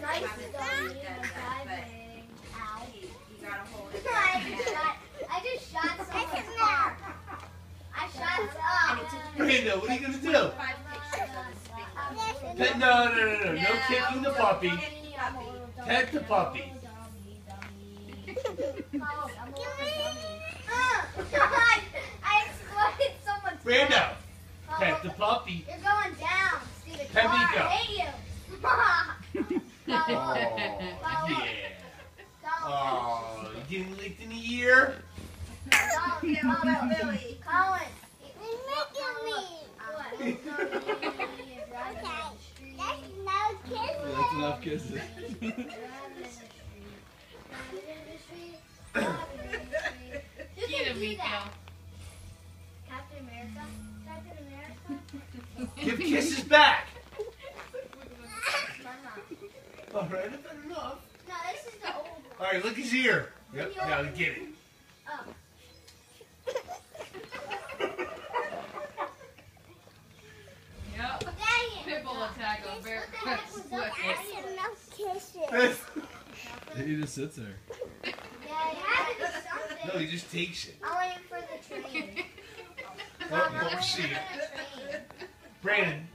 nice happens dummy when he does and that, but diving. Ow. he, you gotta hold it. I just shot, I just shot someone's car. I shot Brando, what are you gonna do? Five pictures of this big Pet, no, no, no, no, no kicking the puppy. Pet the puppy. Brando, pet the puppy. You're going down, Steven. Pet Myko. I hate you. Oh, Follow. Oh, yeah. Oh, you getting licked in the ear? Don't. What about Colin. Billy? Colin. That's enough kisses. Get him, Myko. Captain America. Captain America. Give kisses back. Turn on. All right, I've had enough. No, this is the old one. All right, look his ear. Yep, now get it. Oh. Yep. Dang it. Pitbull attack on Bear. What the heck was? He just sits there. Yeah, it had to be something. no, he just takes it. I'm waiting for the train. Oh, oh, see it. Train. Brandon,